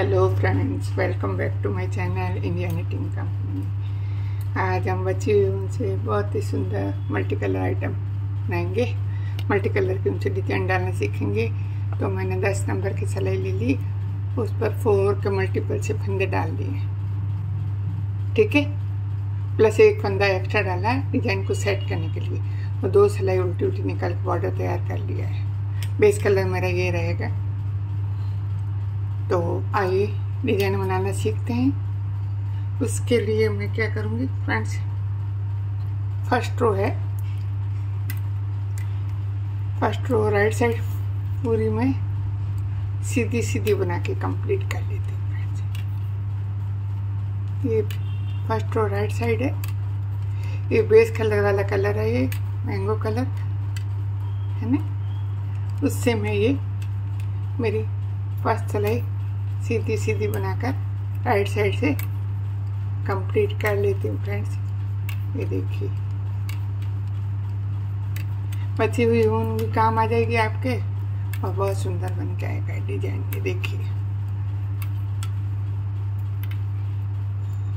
Hello friends welcome back to my channel India knitting company आज हम बच्ची उनसे बहुत ही सुंदर मल्टी कलर आइटम बनाएँगे। मल्टी कलर की उनसे डिज़ाइन डालना सीखेंगे। तो मैंने 10 नंबर की सिलाई ले ली। उस पर फोर के मल्टीपल से फंदे डाल दिए। ठीक है? प्लस एक फंदा एक्स्ट्रा डाला है डिज़ाइन को सेट करने के लिए। और दो सिलाई उल्टी उल्टी निकाल के बॉर्डर तैयार कर लिया है। बेस कलर मेरा ये रहेगा। तो आइए डिज़ाइन बनाना सीखते हैं। उसके लिए मैं क्या करूँगी फ्रेंड्स फ़र्स्ट रो है। फ़र्स्ट रो राइट साइड पूरी में सीधी सीधी बना के कंप्लीट कर लेते हैं फ्रेंड्स ये फ़र्स्ट रो राइट साइड है। ये बेस कलर वाला कलर है ये मैंगो कलर है ना? उससे मैं ये मेरी फ़र्स्ट सिलाई सीधी सीधी बनाकर राइट साइड से कंप्लीट कर लेती हूँ फ्रेंड्स ये देखिए। बची हुई ऊन भी काम आ जाएगी आपके और बहुत सुंदर बन के आएगा डिज़ाइन ये देखिए।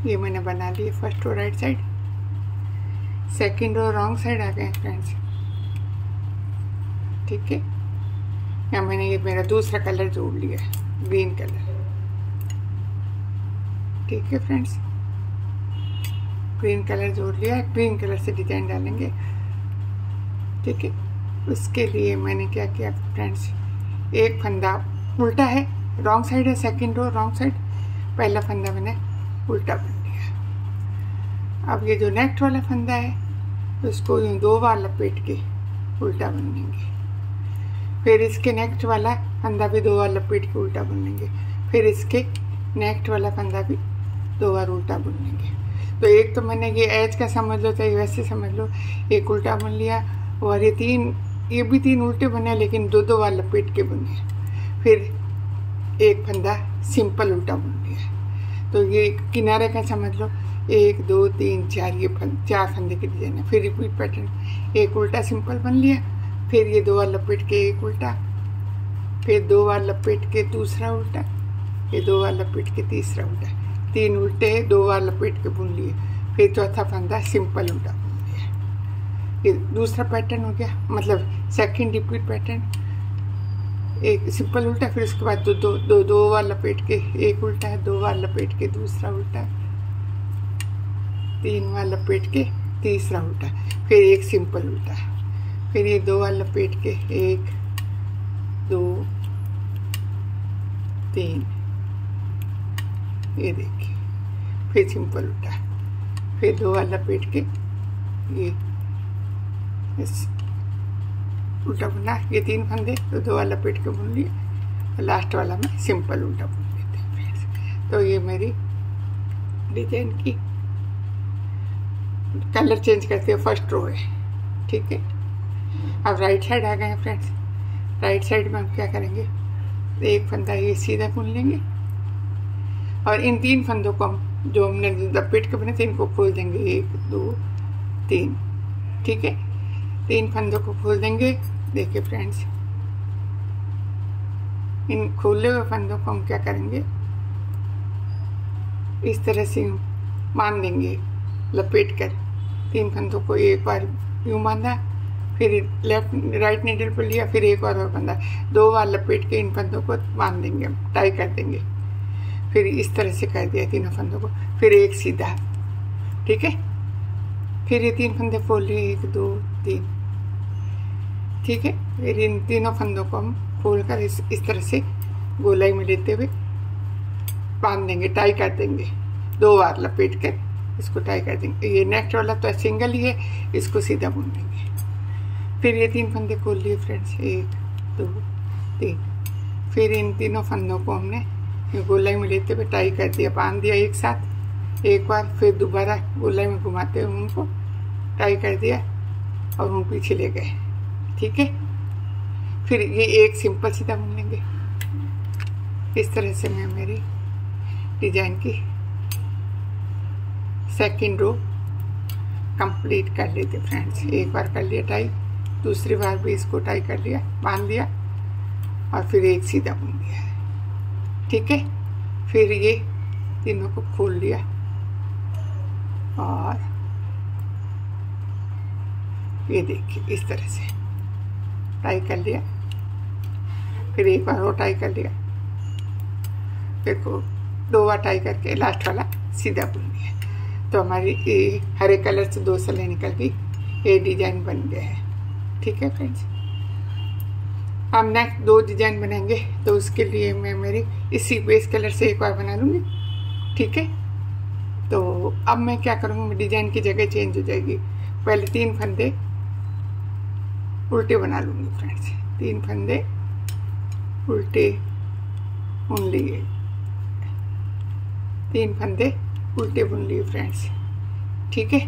ये मैंने बना ली first row right side second row wrong side आ गए फ्रेंड्स ठीक है? या मैंने ये मेरा दूसरा कलर जोड़ लिया ग्रीन कलर ठीक है फ्रेंड्स ग्रीन कलर जोड़ लिया ग्रीन कलर से डिज़ाइन डालेंगे। ठीक है, उसके लिए मैंने क्या किया फ्रेंड्स एक फंदा उल्टा है रॉन्ग साइड है सेकंड रो रॉन्ग साइड पहला फंदा मैंने उल्टा बन लिया। अब ये जो नेक्स्ट वाला फंदा है, उसको यूँ दो बार लपेट के उल्टा बन लेंगे। फिर इसके नेक्स्ट वाला फंदा भी दो बार लपेट के उल्टा बन लेंगे। फिर इसके नेक्स्ट वाला फंदा भी दो बार उल्टा बुन लेंगे। तो एक तो मैंने ये एज का समझ लो, चाहे वैसे समझ लो, एक उल्टा बुन लिया और ये तीन, ये भी तीन उल्टे बने लेकिन दो दो बार लपेट के बुने फिर एक फंदा सिंपल उल्टा बुन लिया तो ये किनारे का समझ लो, एक, दो, तीन, चार, ये फंद चार फंदे के डिज़ाइन है। फिर रिपीट पैटर्न एक उल्टा सिंपल बन लिया, फिर ये दो बार लपेट के एक उल्टा, फिर दो बार लपेट के दूसरा उल्टा ये दो बार लपेट के तीसरा उल्टा। तीन उल्टे, दो बार लपेट के बुन लिए। फिर चौथा फंदा सिंपल उल्टा बुन लिया। ये दूसरा पैटर्न हो गया मतलब सेकंड रिपीट पैटर्न एक सिंपल उल्टा, फिर उसके बाद दो दो दो दो बार लपेट के, एक उल्टा है दो बार लपेट के, दूसरा उल्टा। तीन बार लपेट के, तीसरा उल्टा। फिर एक सिंपल उल्टा। फिर ये दो बार लपेट के, एक, दो, तीन। ये देखिए, फिर सिंपल उल्टा फिर दो वाला पेट के ये उल्टा बुना, ये तीन फंदे तो दो वाला लपेट के बुन लिए लास्ट वाला में सिंपल उल्टा बुन लेते हैं तो ये मेरी डिज़ाइन की कलर चेंज करते हैं फ़र्स्ट रो है, ठीक है? अब राइट साइड आ गए हैं फ्रेंड्स राइट साइड में हम क्या करेंगे? एक फंदा ये सीधा बुन लेंगे और इन तीन फंदों को हम, जो हमने लपेट के बने थे, इनको खोल देंगे। एक, दो, तीन। ठीक है? तीन फंदों को खोल देंगे। देखिए फ्रेंड्स इन खोले हुए फंदों को हम क्या करेंगे? इस तरह से बाँध देंगे लपेट कर तीन फंदों को एक बार यूँ बांधा फिर लेफ़्ट राइट नीडल पर लिया, फिर एक बार और बंधा दो बार लपेट के इन फंदों को बाँध देंगे हम टाई कर देंगे। फिर इस तरह से कर दिया तीनों फंदों को। फिर एक सीधा। ठीक है? फिर ये तीन फंदे खोल लिए। एक, दो, तीन। ठीक है? फिर इन तीनों फंदों को हम खोल कर इस इस तरह से गोलाई में लेते हुए बाँध देंगे टाई कर देंगे। दो बार लपेट कर इसको टाई कर देंगे। ये नेक्स्ट वाला तो सिंगल ही है, इसको सीधा बुन देंगे। फिर ये तीन फंदे खोल लिए फ्रेंड्स एक, दो, तीन। फिर इन तीनों फंदों को हमने ये गोलाई में लेते हुए टाई कर दिया, बाँध दिया एक साथ। एक बार फिर दोबारा गोलाई में घुमाते हुए उनको टाई कर दिया और उन पीछे ले गए। ठीक है? फिर ये एक सिंपल सीधा बुन लेंगे। इस तरह से मैं मेरी डिज़ाइन की सेकंड रो कंप्लीट कर लेते फ्रेंड्स एक बार कर लिया टाई, दूसरी बार भी इसको टाई कर लिया, बाँध लिया और फिर एक सीधा बुन लिया। ठीक है? फिर ये तीनों को खोल लिया। और ये देखिए, इस तरह से। टाई कर लिया। फिर एक बार और टाई कर लिया। को दो बार टाई करके लास्ट वाला सीधा बुन लिया। तो हमारी ये हरे कलर से दो सले निकल गई। ये डिज़ाइन बन गया है। ठीक है फ्रेंड्स हम नेक्स्ट दो डिज़ाइन बनाएँगे तो उसके लिए मैं मेरी इसी बेस कलर से एक बार बना लूँगी। ठीक है? तो अब मैं क्या करूँगी? डिज़ाइन की जगह चेंज हो जाएगी। पहले तीन फंदे उल्टे बना लूँगी फ्रेंड्स तीन फंदे उल्टे बुन लिए। तीन फंदे उल्टे बुन लिए फ्रेंड्स ठीक है?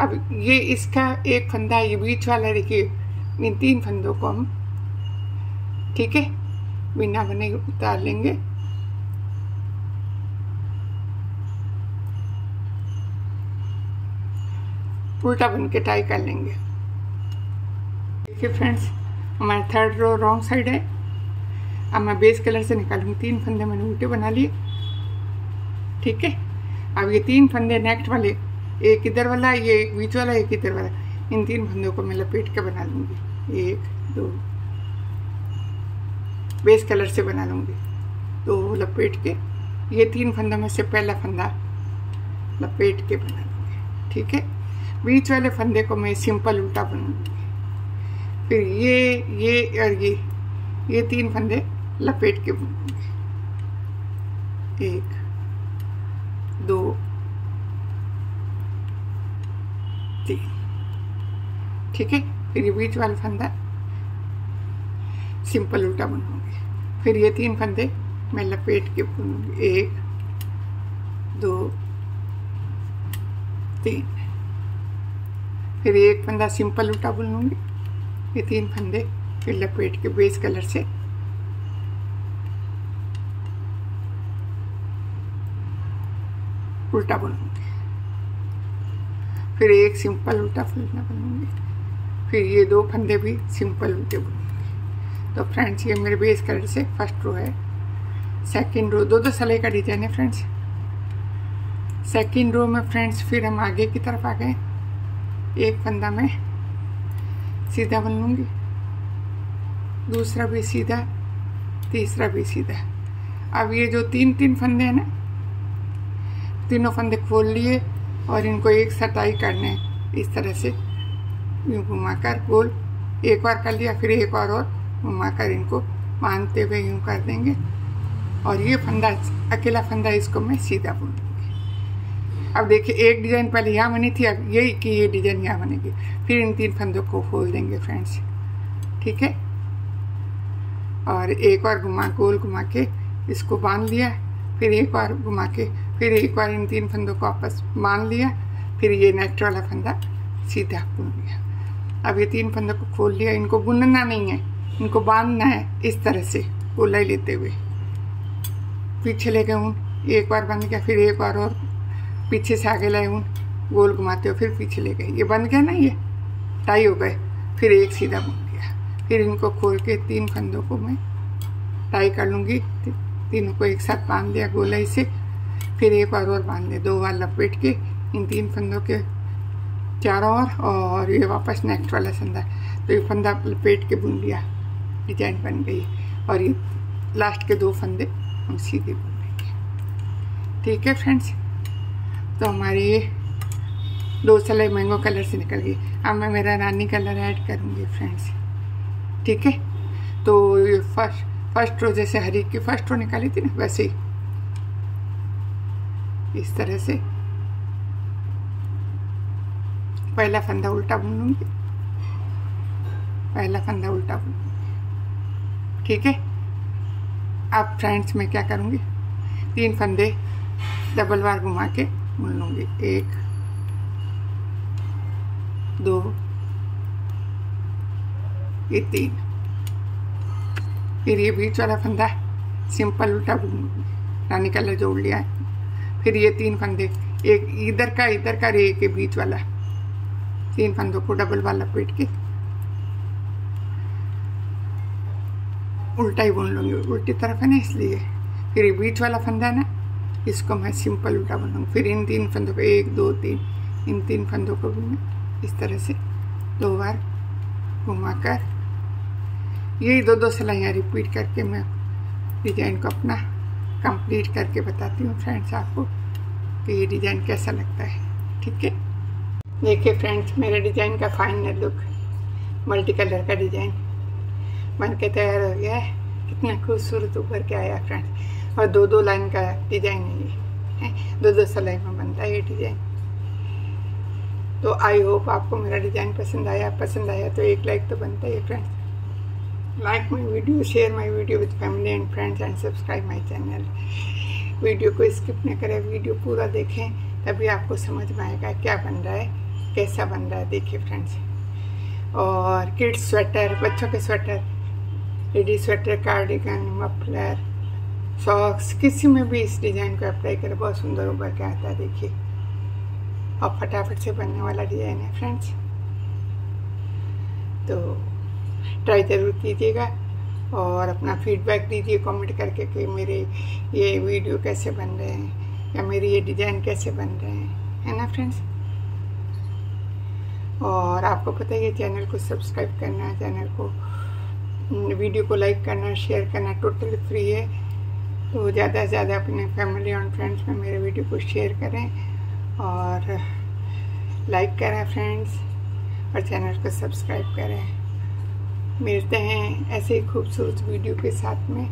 अब ये इसका एक फंदा ये बीच वाला देखिए। इन तीन फंदों को हम ठीक है? बिना बने उतार लेंगे। उल्टा बन के टाई कर लेंगे। देखिए फ्रेंड्स हमारा थर्ड रो रॉन्ग साइड है। अब मैं बेस कलर से निकालूँगी। तीन फंदे मैंने उल्टे बना लिए। ठीक है? अब ये तीन फंदे नेक्स्ट वाले, एक इधर वाला, ये बीच वाला, एक इधर वाला, इन तीन फंदों को मैं लपेट के बना लूँगी। एक, दो बेस कलर से बना लूँगी। दो लपेट के, ये तीन फंदों में से पहला फंदा लपेट के बना लूँगी, ठीक है? बीच वाले फंदे को मैं सिंपल उल्टा बनाऊँगी। फिर ये ये और ये ये तीन फंदे लपेट के बुनूँगी एक, दो, तीन, ठीक है? फिर ये बीच वाला फंदा सिंपल उल्टा बुनूँगी। फिर ये तीन फंदे मैं लपेट के बुनूँगी। एक, दो, तीन। फिर एक फंदा सिंपल उल्टा बुन लूँगी ये तीन फंदे फिर लपेट के बेस कलर से। उल्टा बुनूँगी। फिर एक सिंपल उल्टा फुलना बनूँगी। फिर ये दो फंदे भी सिंपल उल्टे बुनूँगी। तो फ्रेंड्स, ये मेरे बेस कलर से फ़र्स्ट रो है। सेकंड रो दो दो सले का डिज़ाइन है फ्रेंड्स। सेकंड रो में फ्रेंड्स, फिर हम आगे की तरफ़ आ गए। एक फंदा में सीधा बन लूँगी। दूसरा भी सीधा, तीसरा भी सीधा। अब ये जो तीन तीन फंदे हैं ना, तीनों फंदे खोल लिए और इनको एक सटाई करने, इस तरह से। यूँ घुमा कर गोल, एक बार कर लिया, फिर एक बार और। घुमाकर इनको बांधते हुए यूँ कर देंगे। और ये फंदा, अकेला फंदा इसको मैं सीधा बुनूँगी अब देखिए, एक डिज़ाइन पहले यहाँ बनी थी, अब यही कि ये डिज़ाइन यहाँ बनेगी। फिर इन तीन फंदों को खोल देंगे फ्रेंड्स। ठीक है? और एक बार घुमा, गोल घुमा के इसको बाँध लिया। फिर एक बार घुमा के, फिर एक बार इन तीन फंदों को आपस बाँध लिया। फिर ये नेक्स्ट वाला फंदा सीधा बुन लिया अब ये तीन फंदों को खोल लिया। इनको बुनना नहीं है। इनको बांधना है इस तरह से गोलाई लेते हुए। पीछे ले गए हूँ एक बार बंद गया फिर एक बार और पीछे से आगे लाए ऊन गोल घुमाते हो फिर पीछे ले गए। ये बन गया ना ये? टाई हो गए। फिर एक सीधा बुन गया फिर इनको खोल के तीन फंदों को मैं टाई कर लूँगी। तीनों को एक साथ बाँध दिया गोलाई से। फिर एक बार और बाँध दिया दो बार लपेट के इन तीन फंदों के चारों ओर और ये वापस नेक्स्ट वाला फंदा तो ये फंदा लपेट के बुन लिया। डिज़ाइन बन गई। और ये लास्ट के दो फंदे हम सीधे बुन लेंगे ठीक है फ्रेंड्स तो हमारे ये दो सलाई मैंगो कलर से निकल गई। अब मैं मेरा रानी कलर ऐड करूँगी फ्रेंड्स ठीक है? तो ये फ़र्स्ट फ़र्स्ट रो जैसे हरी की फ़र्स्ट रो निकाली थी ना, वैसे ही। इस तरह से। पहला फंदा उल्टा बुन लूँगी। पहला फंदा उल्टा बुन। ठीक है? अब फ्रेंड्स मैं क्या करूँगी? तीन फंदे डबल बार घुमा के बुन लूँगी। एक, दो, ये तीन। फिर ये बीच वाला फंदा सिंपल उल्टा रानी कलर जोड़ लिया है। फिर ये तीन फंदे, एक इधर का इधर का रे के बीच वाला। तीन फंदों को डबल वाला पेट के उल्टा ही बुन लूँगी, उल्टी तरफ़ है ना इसलिए। फिर ये बीच वाला फंदा ना, इसको मैं सिंपल उल्टा बुन लूँगी फिर इन तीन फंदों को, एक, दो, तीन, इन तीन फंदों को भी मैं इस तरह से दो बार घुमाकर यही दो दो सिलाइयाँ रिपीट करके मैं डिज़ाइन को अपना कंप्लीट करके बताती हूँ फ्रेंड्स आपको कि ये डिज़ाइन कैसा लगता है। ठीक है? देखिए फ्रेंड्स मेरे डिज़ाइन का फाइनल लुक मल्टी कलर का डिज़ाइन बन के तैयार हो गया है। कितना खूबसूरत ऊपर के आया फ्रेंड्स और दो दो लाइन का डिज़ाइन है ये दो दो सिलाई में बनता है ये डिज़ाइन तो आई होप आपको मेरा डिज़ाइन पसंद आया। पसंद आया तो एक लाइक तो बनता है friends like my video share my video with family and friends and subscribe my channel video को स्किप न करें। वीडियो पूरा देखें, तभी आपको समझ में आएगा क्या बन रहा है, कैसा बन रहा है। देखिए फ्रेंड्स और किड्स स्वेटर बच्चों के sweater lady sweater, cardigan, muffler, socks, किसी में भी इस डिज़ाइन को अप्लाई करें, बहुत सुंदर उभर के आता है, देखिए। और फटाफट से बनने वाला डिज़ाइन है फ्रेंड्स तो ट्राई ज़रूर कीजिएगा और अपना फीडबैक दीजिए कमेंट करके कि मेरे ये वीडियो कैसे बन रहे हैं, या मेरी ये डिज़ाइन कैसे बन रहे हैं, है ना फ्रेंड्स और आपको पता है, ये चैनल को सब्सक्राइब करना है चैनल को वीडियो को लाइक करना, शेयर करना टोटली फ्री है। तो ज़्यादा से ज़्यादा अपने फैमिली और फ्रेंड्स में मेरे वीडियो को शेयर करें और लाइक करें फ्रेंड्स और चैनल को सब्सक्राइब करें। मिलते हैं ऐसे ही खूबसूरत वीडियो के साथ में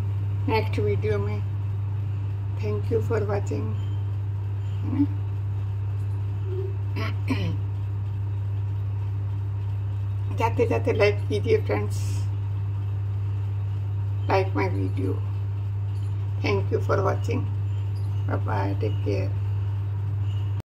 नेक्स्ट वीडियो में। थैंक यू फॉर वाचिंग जाते जाते लाइक कीजिए friends like my video. Thank you for watching. Bye bye take care.